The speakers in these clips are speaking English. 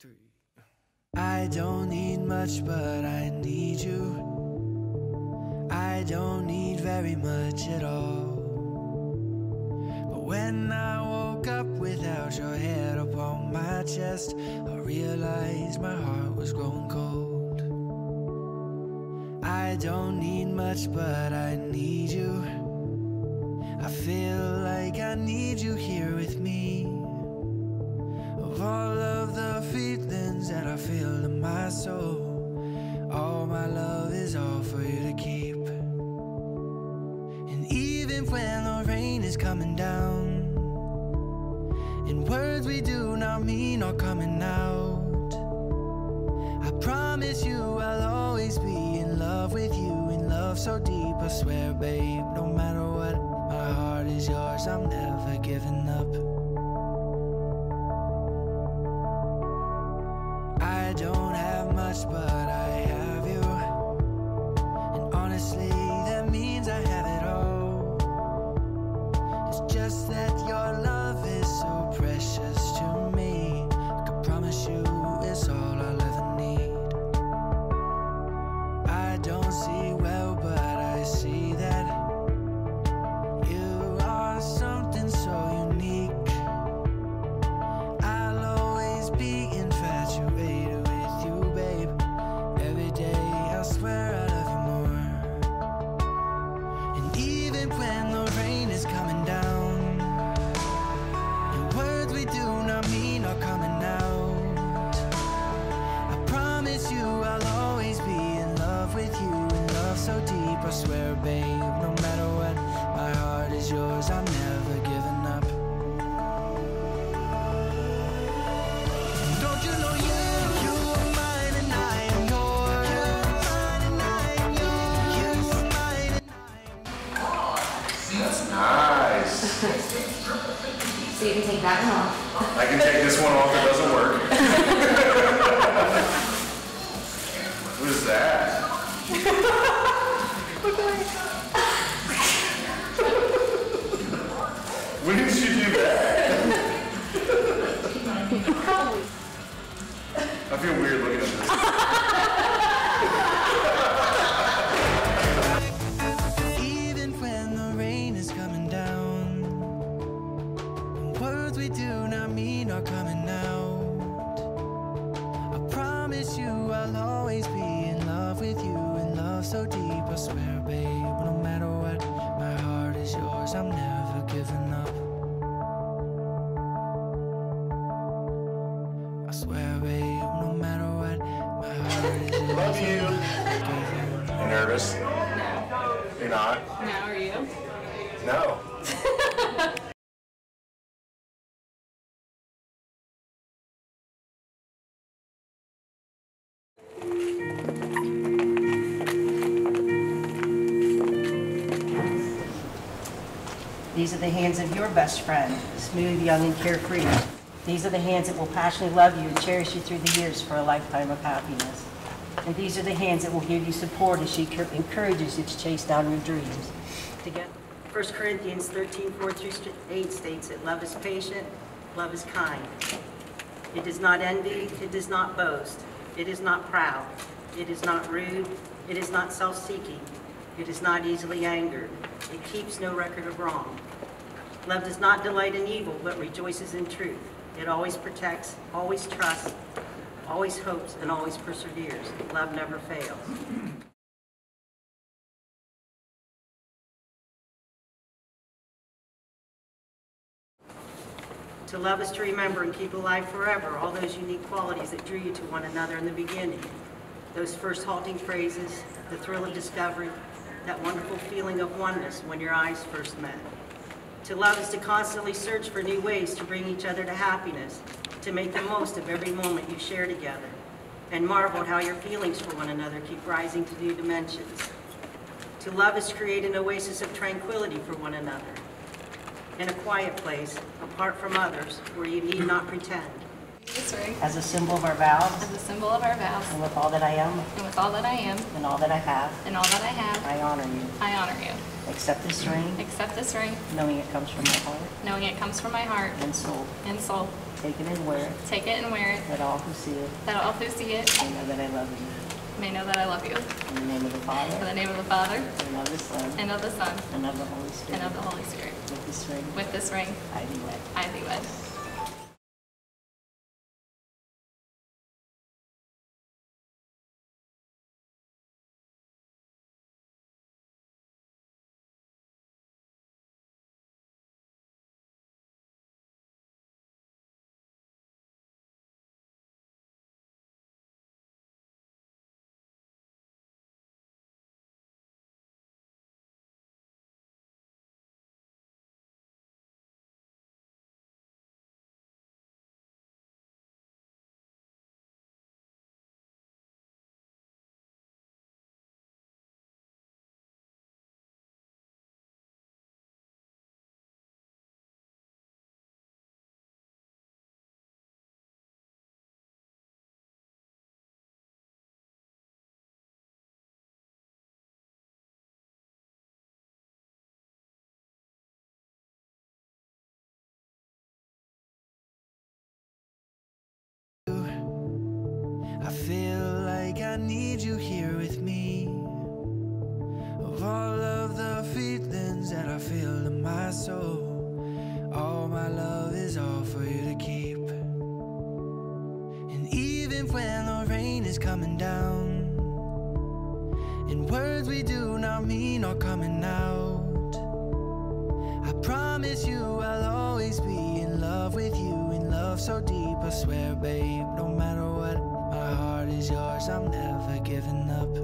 three. I don't need much, but I need you. I don't need very much at all. But when I woke up without your head upon my chest, I realized my heart was growing cold. I don't need much, but I need you. I feel like I need you here with me. That I feel in my soul, all my love is all for you to keep. And even when the rain is coming down, and words we do not mean are coming out, I promise you I'll always be in love with you, in love so deep. I swear, babe, no matter what, my heart is yours. I'm never giving up. Much, but I That's nice. So you can take that one off. I can take this one off, it doesn't work. What is that? When did you do that? I feel weird looking at this. Promise you I'll always be in love with you, in love so deep. I swear, babe, no matter what, my heart is yours. I'm never giving up. I swear, babe, no matter what, my heart is yours. Love you. I'm never giving up. You nervous? You're not? Now are you? No. These are the hands of your best friend, smooth, young, and carefree. These are the hands that will passionately love you and cherish you through the years for a lifetime of happiness. And these are the hands that will give you support as she encourages you to chase down your dreams. Together, 1 Corinthians 13, 4 through 8 states that love is patient, love is kind. It does not envy, it does not boast, it is not proud, it is not rude, it is not self-seeking, it is not easily angered, it keeps no record of wrong. Love does not delight in evil, but rejoices in truth. It always protects, always trusts, always hopes, and always perseveres. Love never fails. To love is to remember and keep alive forever all those unique qualities that drew you to one another in the beginning. Those first halting phrases, the thrill of discovery, that wonderful feeling of oneness when your eyes first met. To love is to constantly search for new ways to bring each other to happiness, to make the most of every moment you share together, and marvel at how your feelings for one another keep rising to new dimensions. To love is to create an oasis of tranquility for one another, in a quiet place, apart from others, where you need not pretend. This ring as a symbol of our vows as a symbol of our vows, and with all that I am and with all that I am and all that I have, and all that I have, I honor you. I honor you. Accept this ring, Accept this ring, knowing it comes from my heart knowing it comes from my heart and soul. and soul. Take it and wear it, Take it and wear it, that all who see it that all who see it may know that I love you. may know that I love you. In the name of the Father. In the name of the Father, and of the Son, and of the Son, and of the Holy and Spirit. of the Holy Spirit. With this ring, With this ring, I do wed. I thee wed. I feel like I need you here with me. Of all of the feelings that I feel in my soul, all my love is all for you to keep. And even when the rain is coming down, and words we do not mean are coming out. I promise you I'll always be in love with you, in love so deep. I swear, babe, no matter yours. I'm never giving up.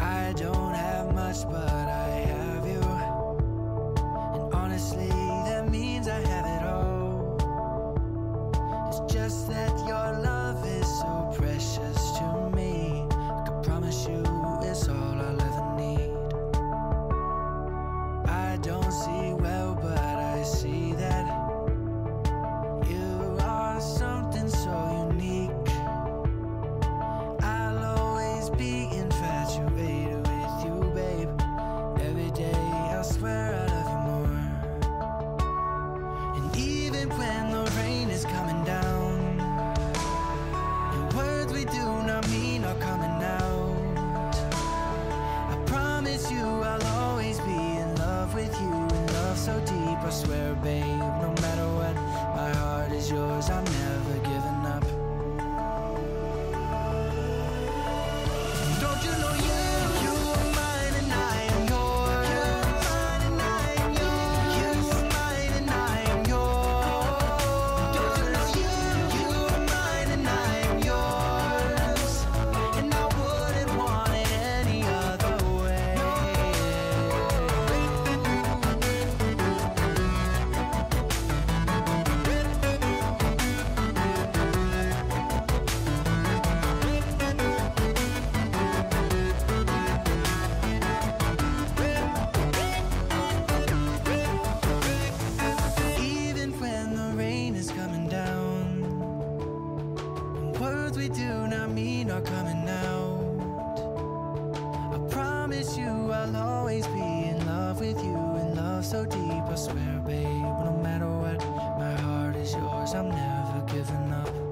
I don't have much, but I yours. I'm never so deep, I swear, babe. No matter what, my heart is yours. I'm never giving up.